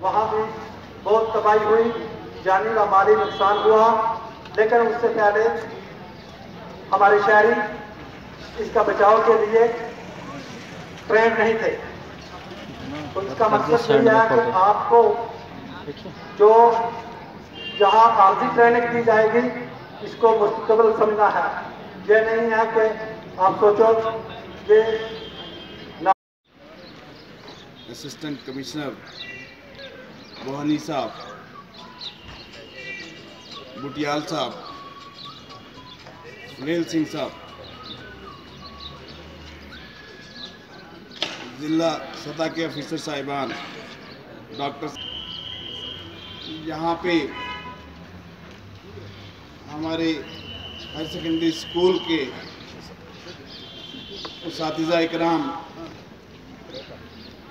वहाँ भी बहुत तबाही हुई। जानी का माली नुकसान हुआ। लेकिन उससे पहले हमारे शहरी इसका बचाव के लिए ट्रेन नहीं थे। तो इसका मकसद ये है कि आपको जो जहाँ आर्जी ट्रेनिंग दी जाएगी इसको मुस्तकबल समझना है। ये नहीं है कि आप सोचो कि असिस्टेंट कमिश्नर बोहनी साहब बुटियाल साहब, सुनील सिंह साहब, जिला सतह के ऑफिसर साहिबान, डॉक्टर यहाँ पे हमारे हायर सेकेंडरी स्कूल के इस इकराम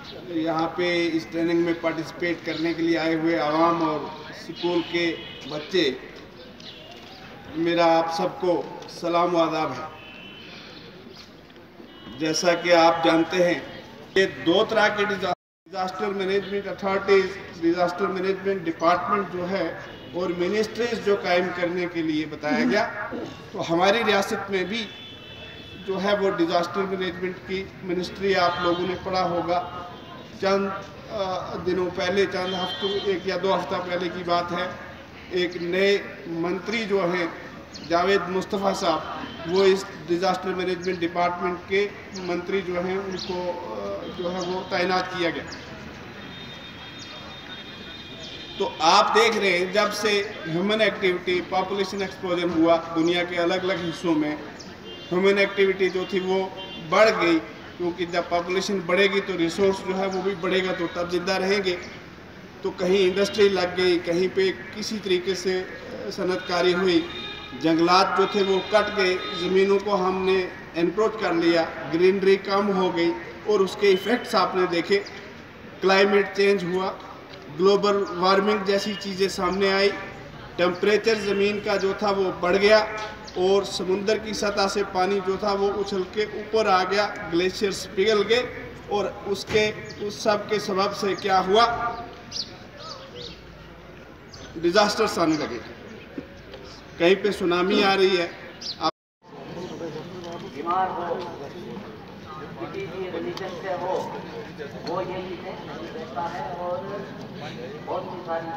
यहाँ पे इस ट्रेनिंग में पार्टिसिपेट करने के लिए आए हुए आवाम और स्कूल के बच्चे, मेरा आप सबको सलाम आदाब है। जैसा कि आप जानते हैं, ये दो तरह के disaster management authorities disaster management department जो है और मिनिस्ट्रीज जो कायम करने के लिए बताया गया तो हमारी रियासत में भी जो है वो डिज़ास्टर मैनेजमेंट की मिनिस्ट्री आप लोगों ने पढ़ा होगा। चंद दिनों पहले, चंद हफ्तों, एक या दो हफ़्ता पहले की बात है। एक नए मंत्री जो हैं, जावेद मुस्तफ़ा साहब, वो इस डिज़ास्टर मैनेजमेंट डिपार्टमेंट के मंत्री जो हैं, उनको जो है वो तैनात किया गया। तो आप देख रहे हैं, जब से ह्यूमन एक्टिविटी पॉपुलेशन एक्सपोजर हुआ, दुनिया के अलग अलग हिस्सों में ह्यूमन एक्टिविटी जो थी वो बढ़ गई। क्योंकि जब पॉपुलेशन बढ़ेगी तो रिसोर्स जो है वो भी बढ़ेगा तो तब ज़िंदा रहेंगे। तो कहीं इंडस्ट्री लग गई, कहीं पे किसी तरीके से सनतकारी हुई, जंगलात जो थे वो कट गए, ज़मीनों को हमने एनक्रोच कर लिया ग्रीनरी कम हो गई और उसके इफ़ेक्ट्स आपने देखे। क्लाइमेट चेंज हुआ ग्लोबल वार्मिंग जैसी चीज़ें सामने आई टेम्परेचर ज़मीन का जो था वो बढ़ गया। और समुंदर की सतह से पानी जो था वो उछल के ऊपर आ गया ग्लेशियर्स पिघल गए और उसके, उस सब के सबब से क्या हुआ? डिजास्टर्स आने लगे। कहीं पे सुनामी आ रही है। आप वो ये चीज़ें है और बहुत सारी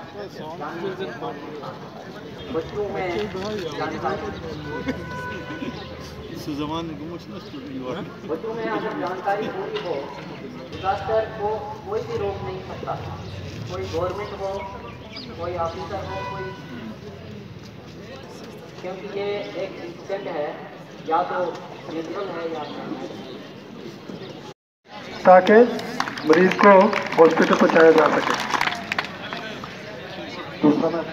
बच्चों में जानकारी बच्चों में अगर जानकारी पूरी हो डिजास्टर को कोई भी रोक नहीं सकता। कोई गवर्नमेंट हो कोई ऑफिसर हो कोई क्योंकि ये एक इंसिडेंट है या तो नेचुरल है या ताकि मरीज़ को हॉस्पिटल पहुँचाया जा सके। दूसरा मैं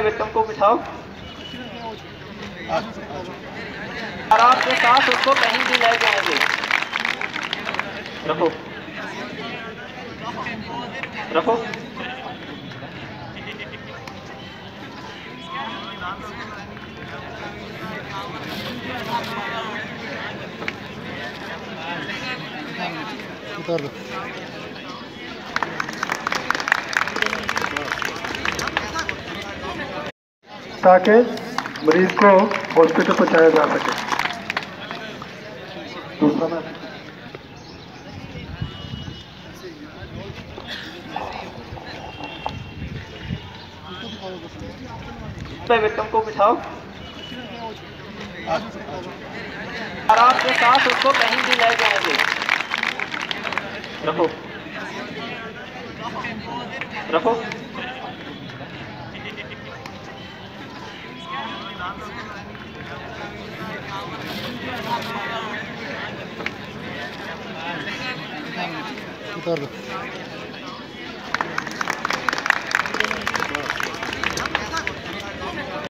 विक्टम को बिठाओ आराम के साथ उसको कहीं भी ले जाएँगे। रखो। रखो। उतार ताकि मरीज़ को हॉस्पिटल पहुँचाया जा सके। विक्टम को बिठाओ। आराम के साथ उसको कहीं भी ले जाएँगे। रखो। रखो। उतार दो